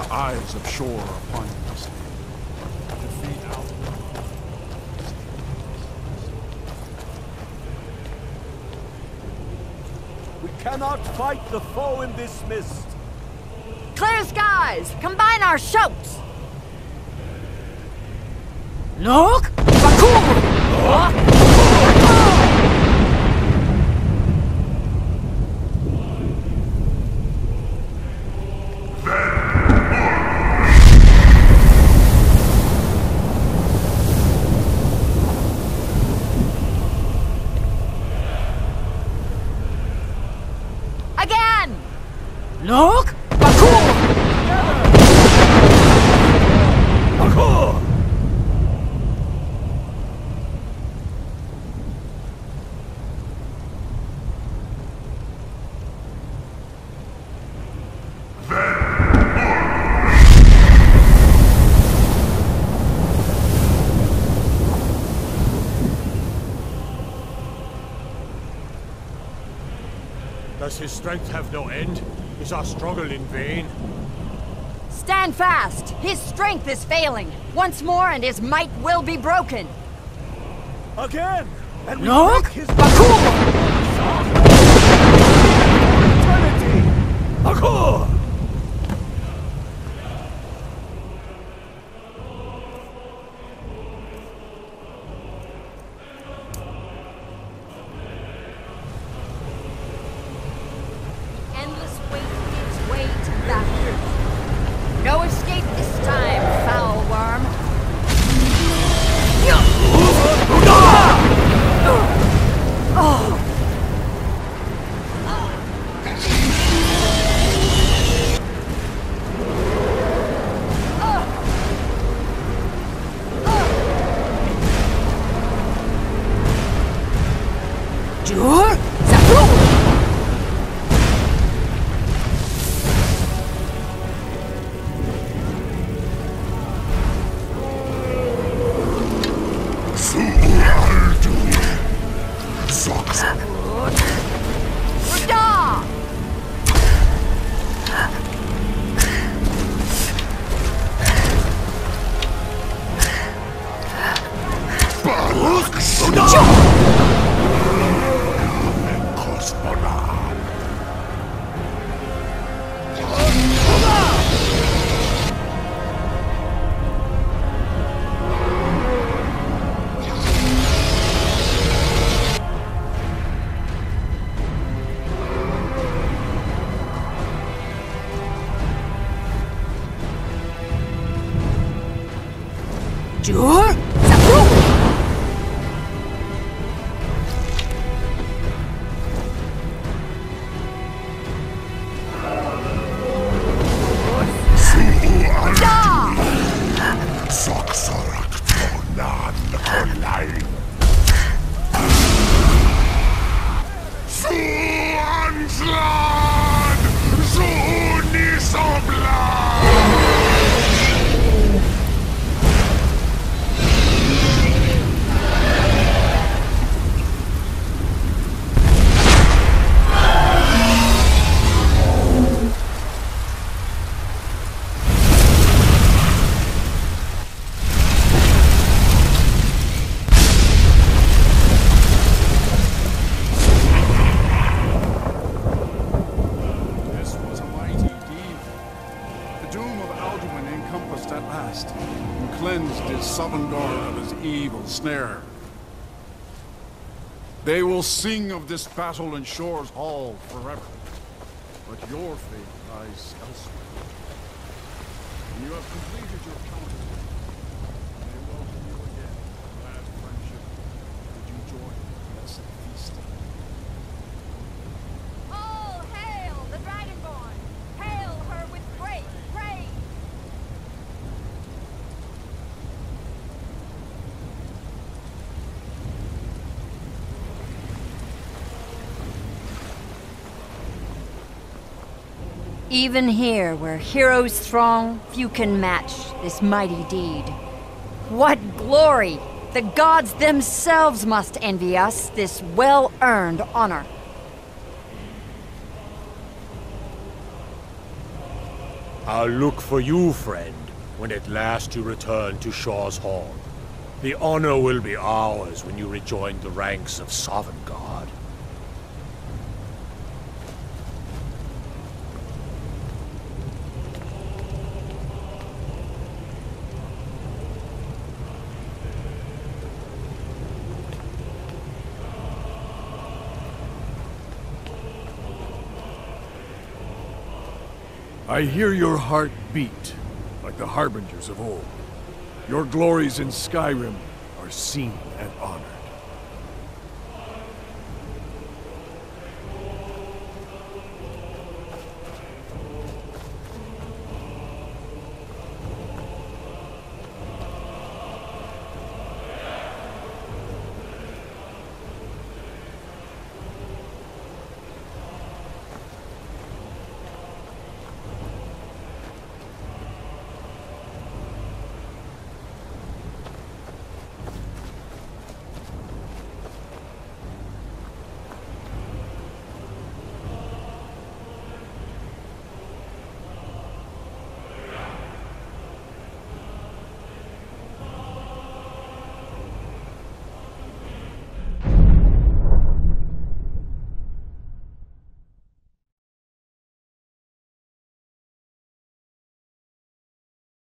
eyes of Shor upon us. We cannot fight the foe in this mist. Clear skies! Combine our shouts! Look! Bakul! Again! Lok! Bakul! Does his strength have no end? Is our struggle in vain? Stand fast! His strength is failing! Once more and his might will be broken! Again! And we Lok! break his Bakul! eternity! Akur! Jur? And cleansed his Sovngarde of his evil snare. They will sing of this battle in Shor's Hall forever. But your fate lies elsewhere. When you have completed your counterfeit, Even here, where heroes throng, few can match this mighty deed. What glory! The gods themselves must envy us this well earned honor. I'll look for you, friend, when at last you return to Shor's Hall. The honor will be ours when you rejoin the ranks of Sovngarde. I hear your heart beat, like the harbingers of old. Your glories in Skyrim are seen and honored.